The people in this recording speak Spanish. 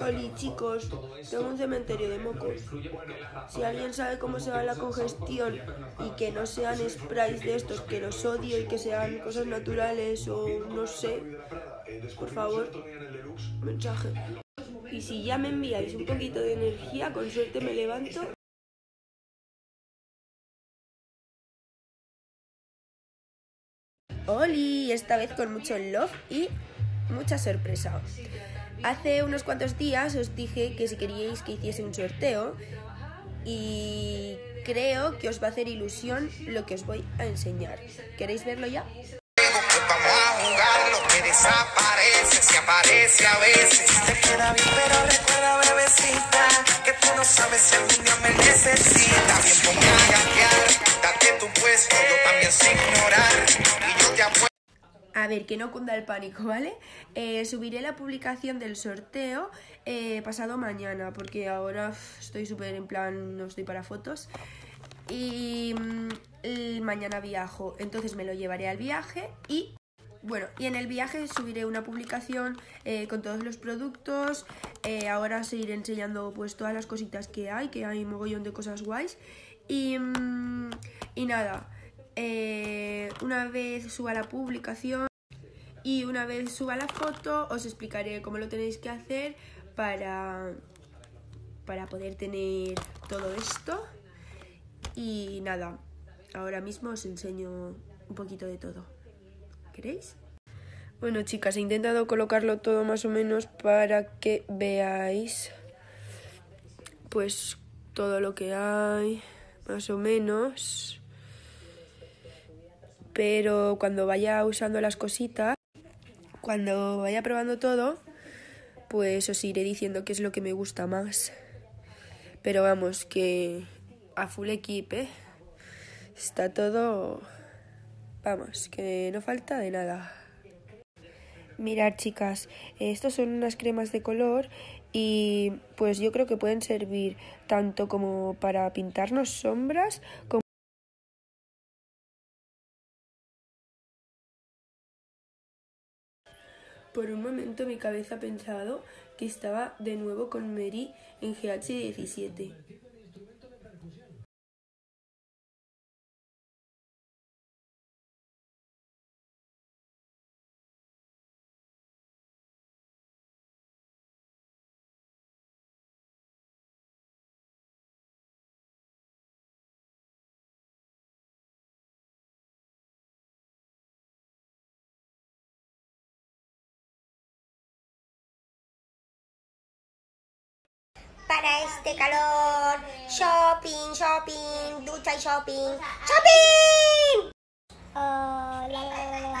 Hola chicos, tengo un cementerio de mocos. Si alguien sabe cómo se va la congestión y que no sean sprays de estos que los odio y que sean cosas naturales o no sé, por favor, mensaje. Y si ya me enviáis un poquito de energía, con suerte me levanto. Oli, esta vez con mucho love y mucha sorpresa. Hace unos cuantos días os dije que si queríais que hiciese un sorteo y creo que os va a hacer ilusión lo que os voy a enseñar. ¿Queréis verlo ya? Vamos a jugar lo que desaparece, si aparece a veces. Te queda bien, pero recuerda, bebecita, que tú no sabes si algún día me necesitas. Bien, ponme a gatear, date tu puesto, yo también sin ignorar. A ver, que no cunda el pánico, ¿vale? Eh, subiré la publicación del sorteo eh, pasado mañana, porque ahora estoy súper en plan, no estoy para fotos. Y mm, mañana viajo, entonces me lo llevaré al viaje y bueno, y en el viaje subiré una publicación eh, con todos los productos. ahora seguiré enseñando pues todas las cositas que hay, que hay un mogollón de cosas guays. Y, mm, y nada, una vez suba la publicación y una vez suba la foto os explicaré cómo lo tenéis que hacer para, para poder tener todo esto. Y nada, ahora mismo os enseño un poquito de todo. ¿Queréis? Bueno, chicas, he intentado colocarlo todo más o menos para que veáis pues todo lo que hay, más o menos. Pero cuando vaya usando las cositas, cuando vaya probando todo, pues os iré diciendo qué es lo que me gusta más. Pero vamos, que a full equip. Está todo... Vamos, que no falta de nada. Mirad, chicas, estos son unas cremas de color y pues yo creo que pueden servir tanto como para pintarnos sombras como Por un momento mi cabeza ha pensado que estaba de nuevo con Mary en GH17. para este calor. Shopping, shopping, ducha y shopping. ¡Shopping! Uh, la, la, la,